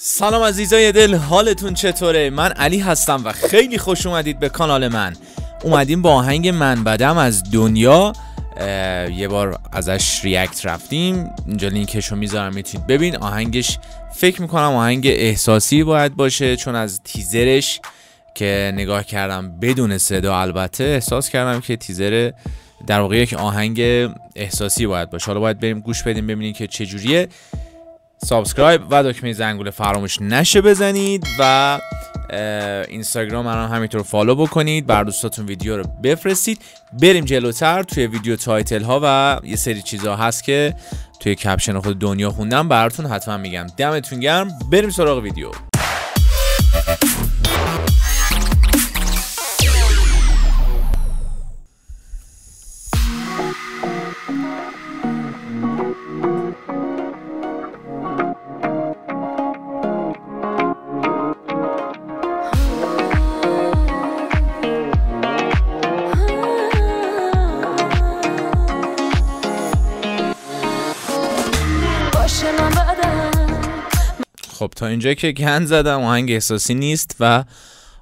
سلام عزیزای دل حالتون چطوره؟ من علی هستم و خیلی خوش اومدید به کانال من. اومدیم با آهنگ من بدم از دنیا. یه بار ازش ریاکت رفتیم. اینجا لینکشو می‌ذارم می‌تونید ببین. آهنگش فکر می‌کنم آهنگ احساسی باید باشه چون از تیزرش که نگاه کردم بدون صدا البته احساس کردم که تیزر در واقع یک آهنگ احساسی باید باشه. حالا باید بریم گوش بدیم ببینیم که چجوریه. subscribe و دکمه زنگوله فراموش نشه بزنید و اینستاگرام من همینطور follow بکنید برا دوستاتون ویدیو رو بفرستید. بریم جلوتر توی ویدیو title ها و یه سری چیزها هست که توی caption خود دنیا خوندم براتون حتما میگم. دمتون گرم. بریم سراغ ویدیو. خب تا اینجا که گند زدم آهنگ احساسی نیست و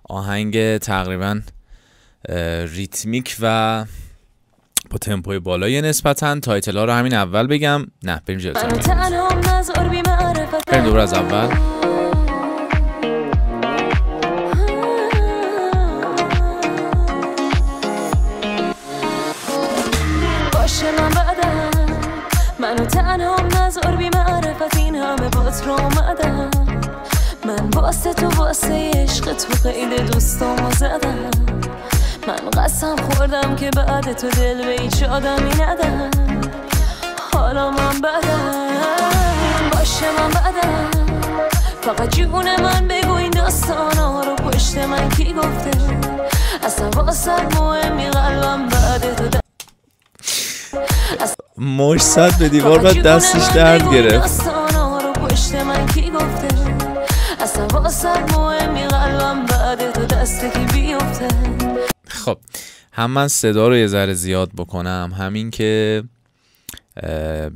آهنگ تقریبا ریتمیک و با تمپوی بالای نسبتا. title ها رو همین اول بگم. نه بریم جلوتر. بریم دور از اول. تنها نظر بی معرفت این همه بات رو اومدم. من واسه تو واسه عشق تو خیلی دوستامو زدم. من قسم خوردم که بعد تو دل به هیچ آدمی ندم. حالا من بدم باشه من بدم. فقط جون من بگو این داستانا رو پشت من کی گفته؟ اصلا واسه مهمی مش به دیوار و دستش درد گرفت. خب هم من صدا رو یه ذره زیاد بکنم همین که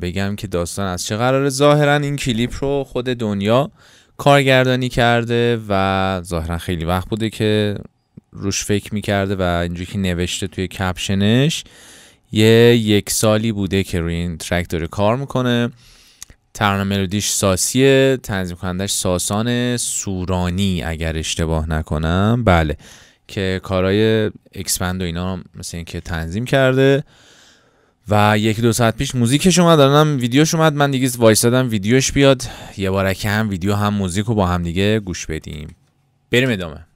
بگم که داستان از چه قراره. ظاهرا این کلیپ رو خود دنیا کارگردانی کرده و ظاهرا خیلی وقت بوده که روش فکر می‌کرده و اینجوری که نوشته توی کپشنش. یه یک سالی بوده که روی این track داره کار می‌کنه. ترانه ملودیش ساسیه تنظیم کنندش ساسان سورانی اگر اشتباه نکنم. بله که کارهای XBand و اینا مثل این که تنظیم کرده. و یک دو ساعت پیش موزیکش اومد. دارم ویدیوش اومد. من دیگه وایستادم ویدیوش بیاد. یه بارکه هم ویدیو هم موزیک رو با هم دیگه گوش بدیم. بریم ادامه.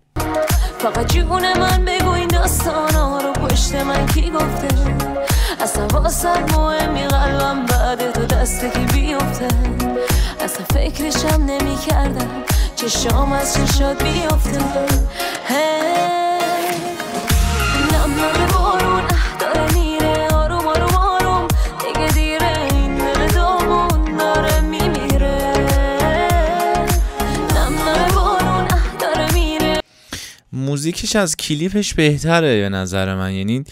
فقط جون من بگو این داستانا رو پشت من کی گفته؟ اصلا بعد تو دست کی بیفته اصلا فکرشم نمی کردم چشام از چشات بیفته موزیکش از کلیپش بهتره به نظر من. یعنی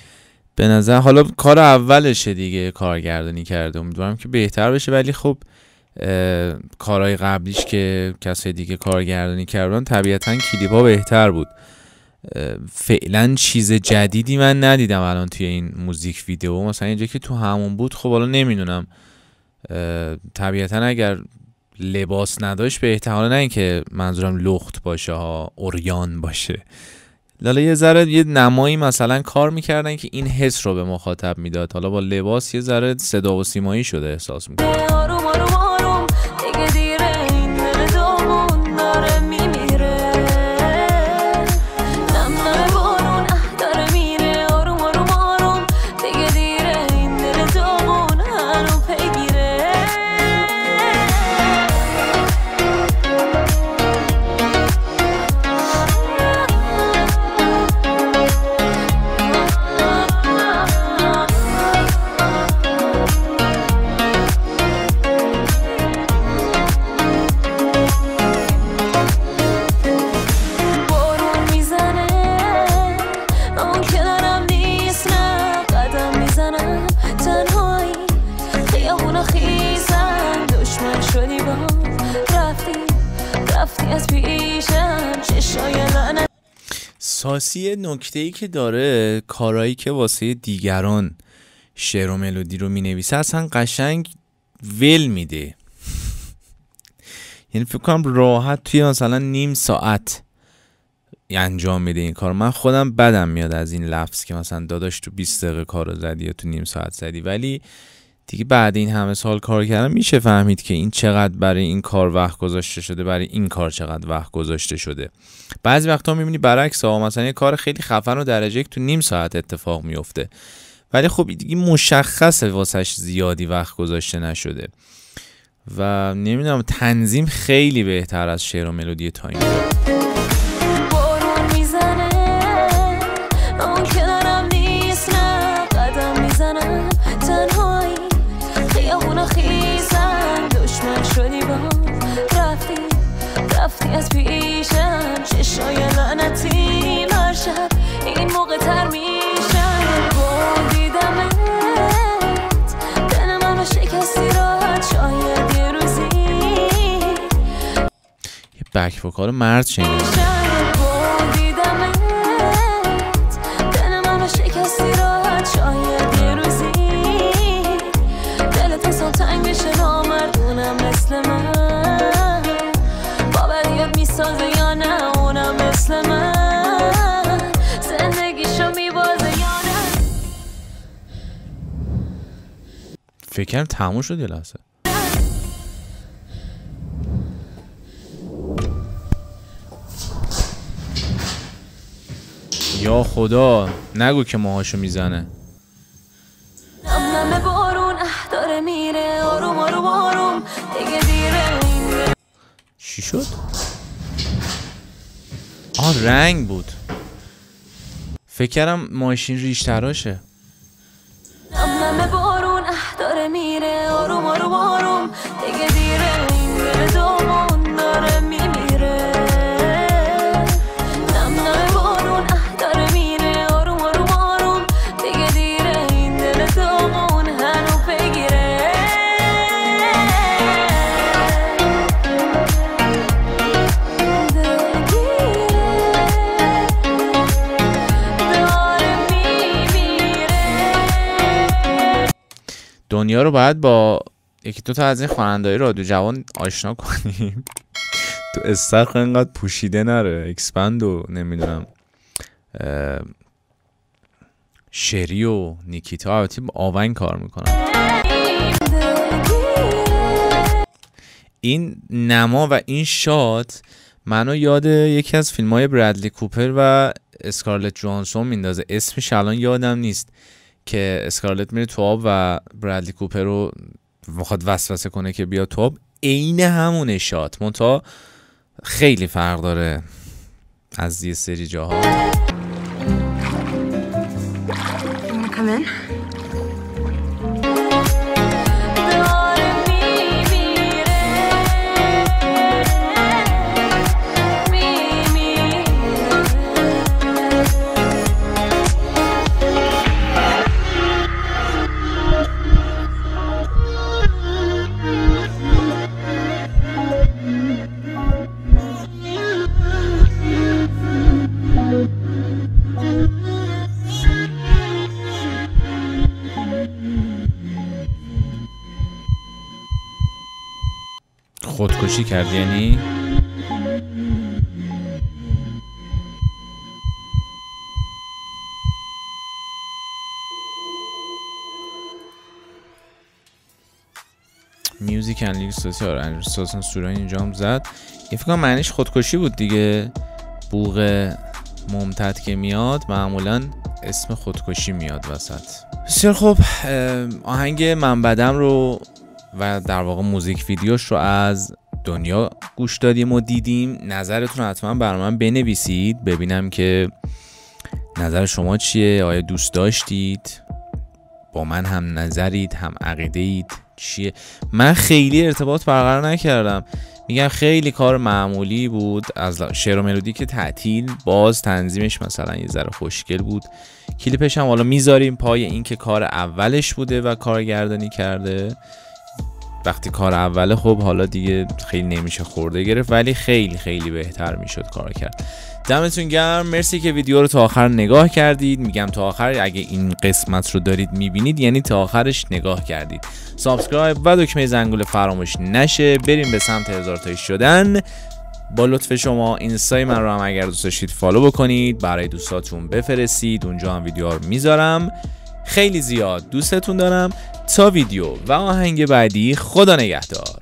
به نظر حالا کار اولشه دیگه کارگردانی کرده. امیدوارم که بهتر بشه. ولی خب کارهای قبلیش که کسای دیگه کارگردانی کردن طبیعتا کلیپا بهتر بود. فعلا چیز جدیدی من ندیدم الان توی این موزیک ویدیو. مثلا اینجا که تو همون بود خب حالا نمی‌دونم. طبیعتا اگر لباس نداشت به احتمال نه اینکه منظورم لخت باشه ها اوریان باشه. لالا یه ذره یه نمایی مثلا کار می‌کردن که این حس رو به مخاطب می‌داد. حالا با لباس یه ذره صدا و سیمایی شده احساس می‌کنه ساسی نکته ای که داره کارایی که واسه دیگران شعر و ملودی رو می‌نویسه اصلا قشنگ ول میده. یعنی فکر کنم راحت توی مثلا نیم ساعت انجام میده این کار. من خودم بدم میاد از این لفظ که مثلا داداش تو 20 دقیقه کار رو زدی یا تو نیم ساعت زدی. ولی دیگه بعد این همه سال کار کردن میشه فهمید که این چقدر برای این کار وقت گذاشته شده برای این کار چقدر وقت گذاشته شده. بعضی وقتا می‌بینی برعکس ها مثلا یه کار خیلی خفن و درجه تو نیم ساعت اتفاق میفته ولی خب دیگه مشخصه واسش زیادی وقت گذاشته نشده. و نمی‌دونم تنظیم خیلی بهتر از شعر و ملودی تایم. از پیشم چشای لعنتی مرشب این موقع تر میشم. با دیدمت دل منو شکستی راحت شاید یه روزی یه بک وکال مرد شنیدم. فکرم تموم شد یه لحظه. یا خدا نگو که ماهاشو می‌زنه. چی شد؟ آه رنگ بود. فکر کردم ماشین ریش تراشه دنیا رو باید با یکی دو تا از این خواننده‌های رادیو جوان آشنا کنیم. تو استخر انقدر پوشیده نره XBand و نمی‌دونم شری و نیکیتا. البته آونگ کار می‌کنن. این نما و این shot منو یاد یکی از فیلم های برادلی کوپر و اسکارلت جوهانسون میندازه. اسمش الان یادم نیست. که اسکارلت میره تو آب و برادلی کوپر رو می‌خواد وسوسه کنه که بیا تو آب عین همون شات. منتها خیلی فرق داره از یه سری جاها. خودکشی کرد یعنی؟ میوزیک ان لیگ سوسیال ساسن سوران اینجا هم زد. این فکر معنیش خودکشی بود دیگه. بوغ ممتد که میاد معمولا اسم خودکشی میاد وسط. بسیار خب آهنگ من بدم رو و در واقع موزیک ویدیوش رو از دنیا گوش دادیم و دیدیم. نظرتون حتما بر من بنویسید. ببینم که نظر شما چیه؟ آیا دوست داشتید؟ با من هم نظرید؟ هم عقیده اید چیه؟ من خیلی ارتباط برقرار نکردم. میگم خیلی کار معمولی بود. از شعر و ملودی که تعطیل باز تنظیمش مثلا یه ذره خوشگل بود. کلیپش هم حالا می‌ذاریم پای اینکه کار اولش بوده و کارگردانی کرده. وقتی کار اوله خب حالا دیگه خیلی نمیشه خرده گرفت ولی خیلی خیلی بهتر می‌شد کار کرد. دمتون گرم. مرسی که ویدیو رو تا آخر نگاه کردید. میگم تا آخر اگه این قسمت رو دارید می‌بینید یعنی تا آخرش نگاه کردید. subscribe و دکمه زنگوله فراموش نشه. بریم به سمت هزار تایی شدن. با لطف شما اینستای من رو هم اگر دوست داشتید follow بکنید. برای دوستاتون بفرستید. اونجا هم ویدیو رو می‌ذارم. خیلی زیاد دوستتون دارم. تا ویدیو و آهنگ بعدی خدا نگهدار.